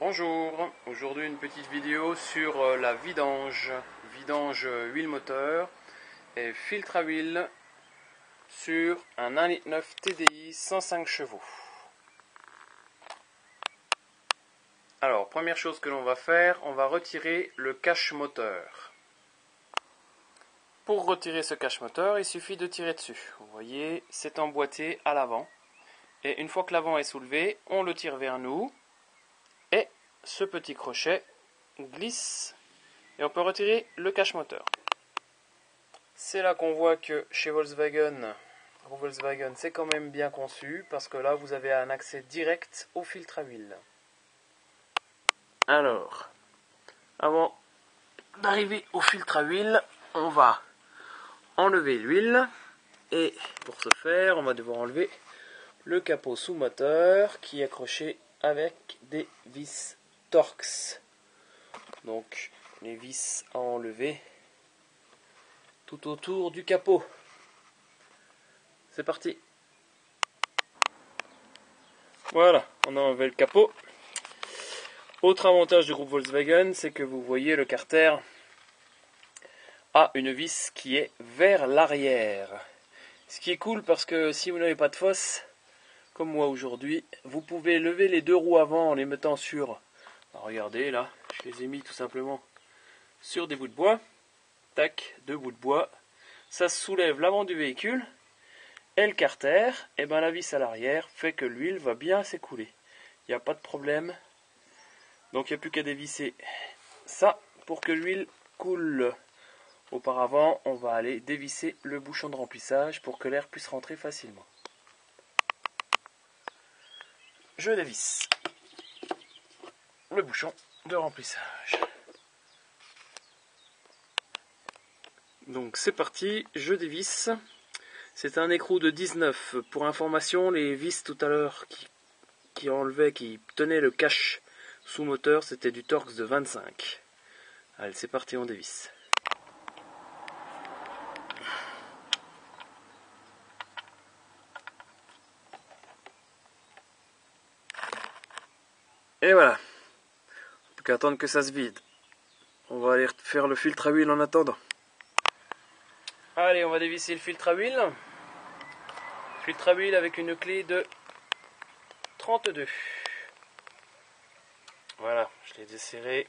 Bonjour, aujourd'hui une petite vidéo sur euh, la vidange, vidange euh, huile moteur et filtre à huile sur un 1,9 litre TDI 105 chevaux. Alors, première chose que l'on va faire, on va retirer le cache moteur. Pour retirer ce cache moteur, il suffit de tirer dessus. Vous voyez, c'est emboîté à l'avant. Et une fois que l'avant est soulevé, on le tire vers nous ce petit crochet glisse et on peut retirer le cache moteur. C'est là qu'on voit que chez Volkswagen, Volkswagen c'est quand même bien conçu parce que là vous avez un accès direct au filtre à huile. Alors, avant d'arriver au filtre à huile, on va enlever l'huile et pour ce faire, on va devoir enlever le capot sous moteur qui est accroché avec des vis Torx. Donc les vis à enlever tout autour du capot. C'est parti. Voilà, on a enlevé le capot. Autre avantage du groupe Volkswagen, c'est que vous voyez le carter a une vis qui est vers l'arrière. Ce qui est cool parce que si vous n'avez pas de fosse, comme moi aujourd'hui, vous pouvez lever les deux roues avant en les mettant sur regardez là, je les ai mis tout simplement sur des bouts de bois. Tac, deux bouts de bois. Ça soulève l'avant du véhicule. Et le carter, et eh ben la vis à l'arrière fait que l'huile va bien s'écouler. Il n'y a pas de problème. Donc il n'y a plus qu'à dévisser ça pour que l'huile coule. Auparavant, on va aller dévisser le bouchon de remplissage pour que l'air puisse rentrer facilement. Je dévisse le bouchon de remplissage. Donc c'est parti, je dévisse. C'est un écrou de 19. Pour information, les vis tout à l'heure qui, qui enlevaient, qui tenaient le cache sous moteur, c'était du Torx de 25. Allez, c'est parti, on dévisse. Et voilà attendre que ça se vide. On va aller faire le filtre à huile en attendant. Allez, on va dévisser le filtre à huile. Filtre à huile avec une clé de 32. Voilà, je l'ai desserré.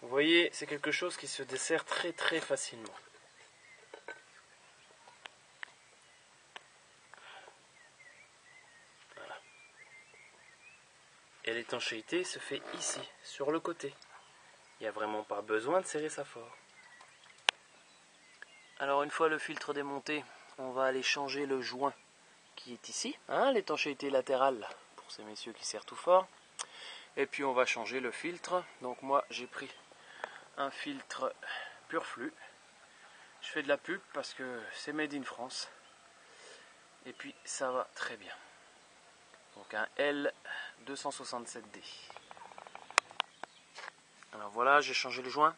Vous voyez, c'est quelque chose qui se dessert très très facilement. Et l'étanchéité se fait ici, sur le côté. Il n'y a vraiment pas besoin de serrer ça fort. Alors une fois le filtre démonté, on va aller changer le joint qui est ici, hein, l'étanchéité latérale pour ces messieurs qui serrent tout fort. Et puis on va changer le filtre. Donc moi j'ai pris un filtre pur flux. Je fais de la pub parce que c'est made in France. Et puis ça va très bien. Donc un L267D. Alors voilà, j'ai changé le joint.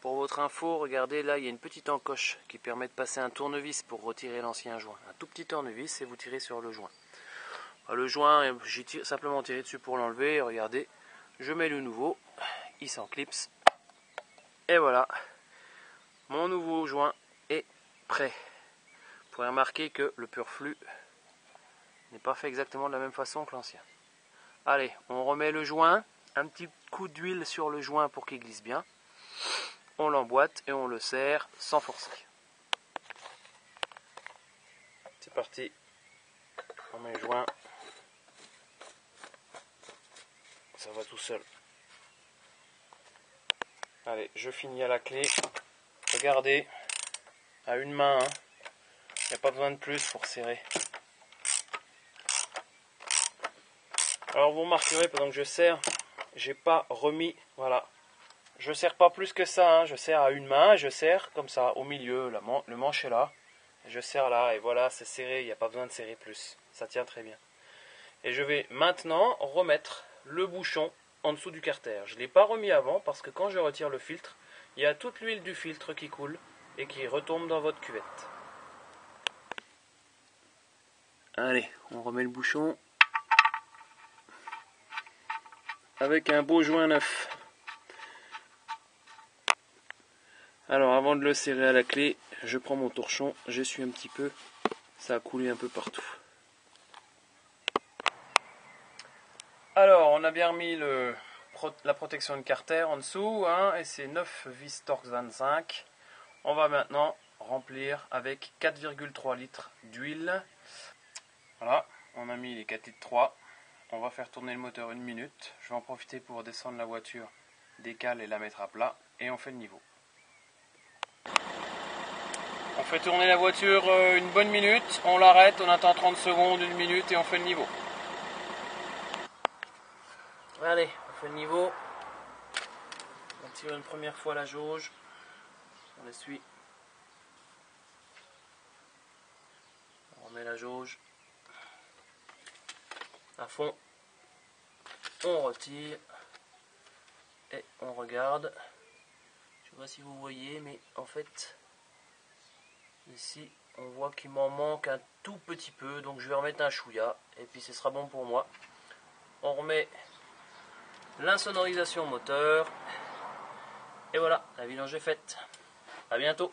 Pour votre info, regardez là, il y a une petite encoche qui permet de passer un tournevis pour retirer l'ancien joint. Un tout petit tournevis et vous tirez sur le joint. Le joint, j'ai simplement tiré dessus pour l'enlever. Regardez, je mets le nouveau, il s'enclipse. Et voilà, mon nouveau joint est prêt. Vous pourrez remarquer que le pur flux n'est pas fait exactement de la même façon que l'ancien. Allez, on remet le joint, un petit coup d'huile sur le joint pour qu'il glisse bien. On l'emboîte et on le serre sans forcer. C'est parti. On met le joint. Ça va tout seul. Allez, je finis à la clé. Regardez, à une main, hein. il n'y a pas besoin de plus pour serrer. Alors vous remarquerez pendant que je serre, j'ai pas remis, voilà. Je serre pas plus que ça, hein. je serre à une main, je serre comme ça au milieu, le manche est là. Je serre là et voilà, c'est serré, il n'y a pas besoin de serrer plus. Ça tient très bien. Et je vais maintenant remettre le bouchon en dessous du carter. Je ne l'ai pas remis avant parce que quand je retire le filtre, il y a toute l'huile du filtre qui coule et qui retombe dans votre cuvette. Allez, on remet le bouchon. Avec un beau joint neuf. Alors avant de le serrer à la clé, je prends mon torchon, j'essuie un petit peu, ça a coulé un peu partout. Alors on a bien remis la protection de carter en dessous, hein, et c'est 9 vis Torx 25. On va maintenant remplir avec 4,3 litres d'huile. Voilà, on a mis les 4 litres 3. On va faire tourner le moteur une minute. Je vais en profiter pour descendre la voiture, décaler et la mettre à plat, et on fait le niveau. On fait tourner la voiture euh, une bonne minute, on l'arrête, on attend 30 secondes, une minute et on fait le niveau. Allez, on fait le niveau. On tire une première fois la jauge. On la suit. On remet la jauge à fond. On retire et on regarde. Je sais pas si vous voyez, mais en fait, Ici, on voit qu'il m'en manque un tout petit peu, donc je vais remettre un chouïa, et puis ce sera bon pour moi. On remet l'insonorisation moteur, et voilà, la vidange est faite. A bientôt